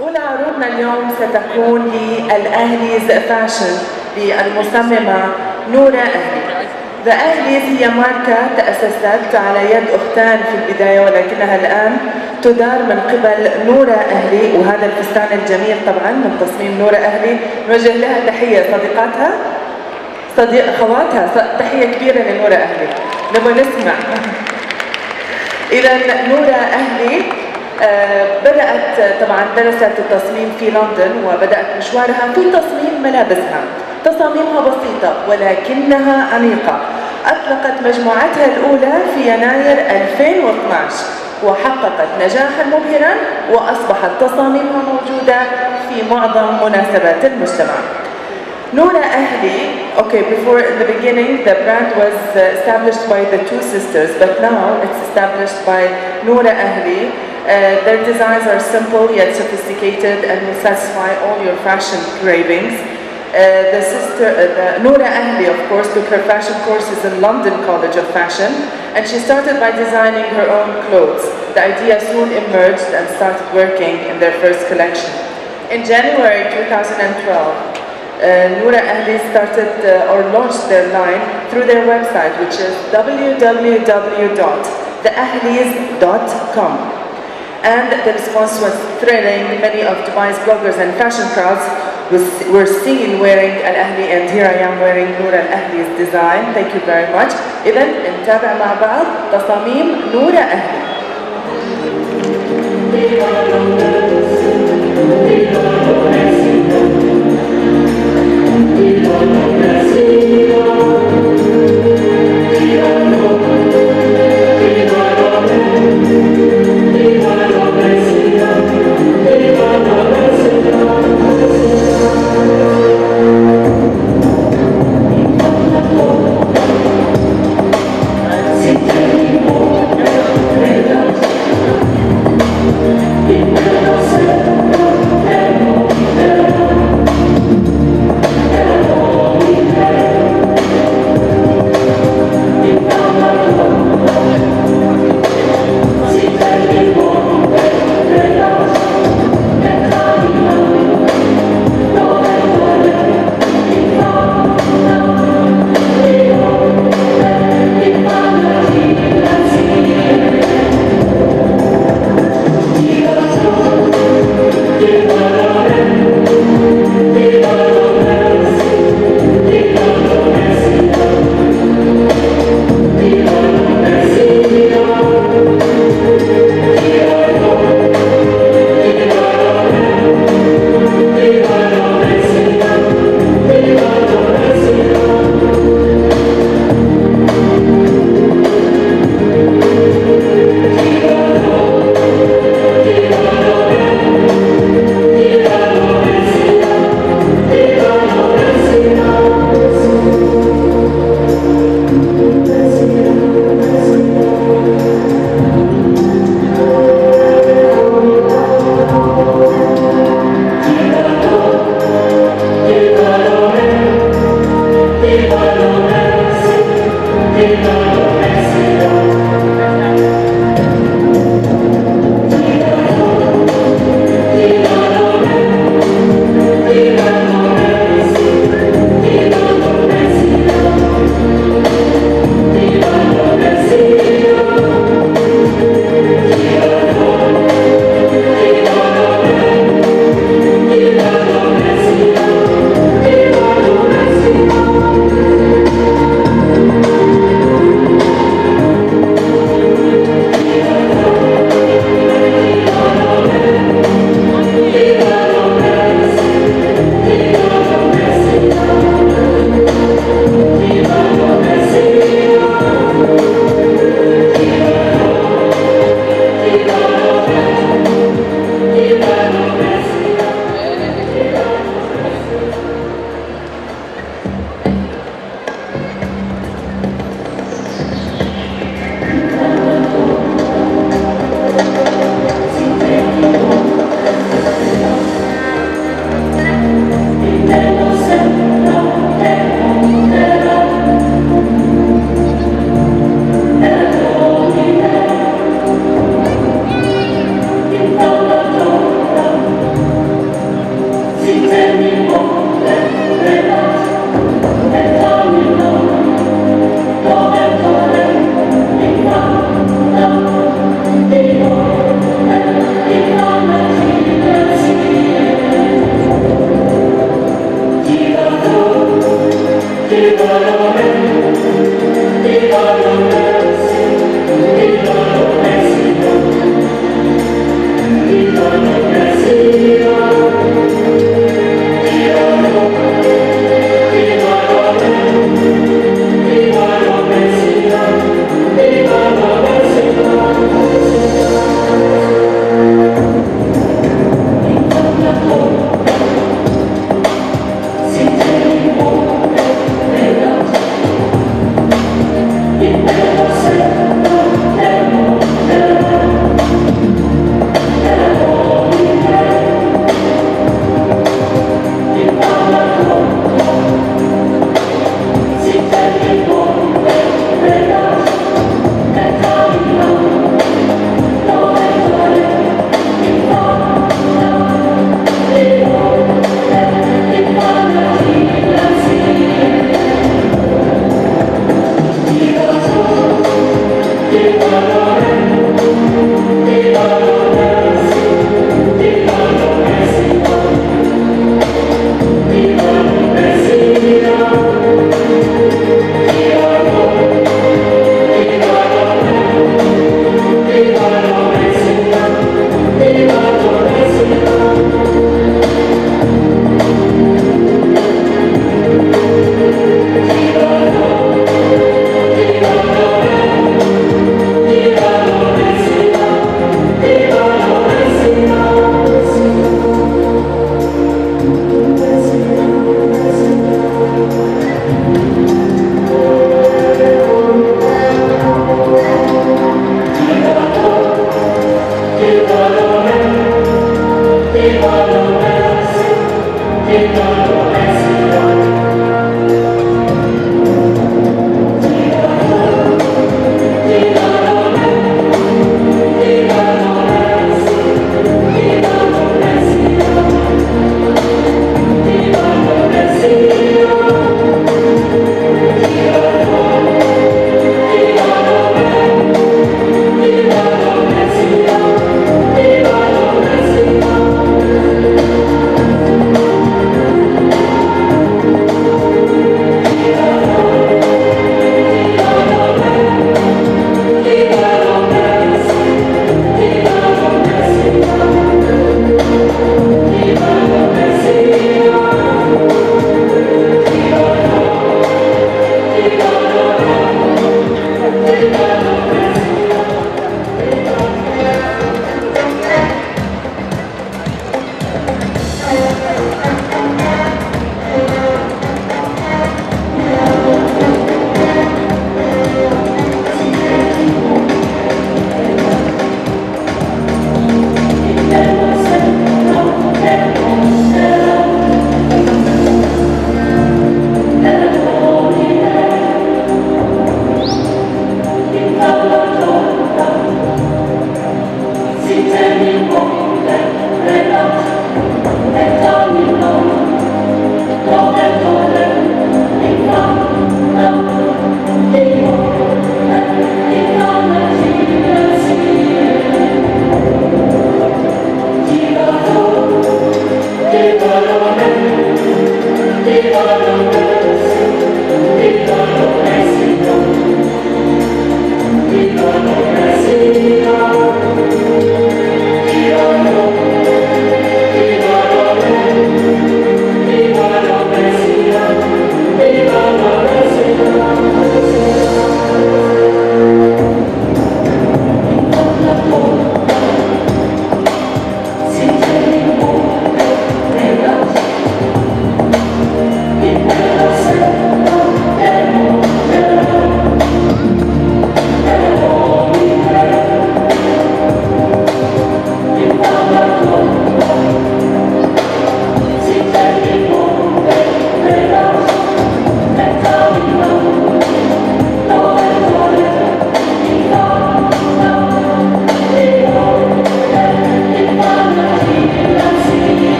أولى عروضنا اليوم ستكون للأهليز فاشن للمصممة نورة أهلي. ذا أهليز هي ماركة تأسست على يد أختان في البداية ولكنها الآن تدار من قبل نورة أهلي وهذا الفستان الجميل طبعا من تصميم نورة أهلي. نوجه لها تحية صديقاتها صديق أخواتها تحية كبيرة لنورة أهلي. نبغى نسمع. إذا نورة أهلي بدأت طبعا درست التصميم في لندن وبدأت مشوارها في تصميم ملابسها. تصاميمها بسيطة ولكنها عميقة. أطلقت مجموعتها الأولى في يناير 2012 وحققت نجاحا مبهرا وأصبحت تصاميمها موجودة في معظم مناسبات المجتمع. Noura Ahli, okay, before in the beginning the brand was established by the two sisters, but now it's established by Noura Ahli. Uh, their designs are simple yet sophisticated and will satisfy all your fashion cravings. Uh, the sister, uh, the Noura Ahli, of course, took her fashion courses in London College of Fashion, and she started by designing her own clothes. The idea soon emerged and started working in their first collection. In January 2012, uh, Noura Ahli started uh, or launched their line through their website, which is www.theahlis.com And the response was thrilling. Many of Dubai's bloggers and fashion crowds was, were seen wearing Al Ahli, and here I am wearing Noura Al Ahli's design. Thank you very much. إذا نتابع مع بعض تصاميم نورة أهلي. Thank you.